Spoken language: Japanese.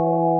you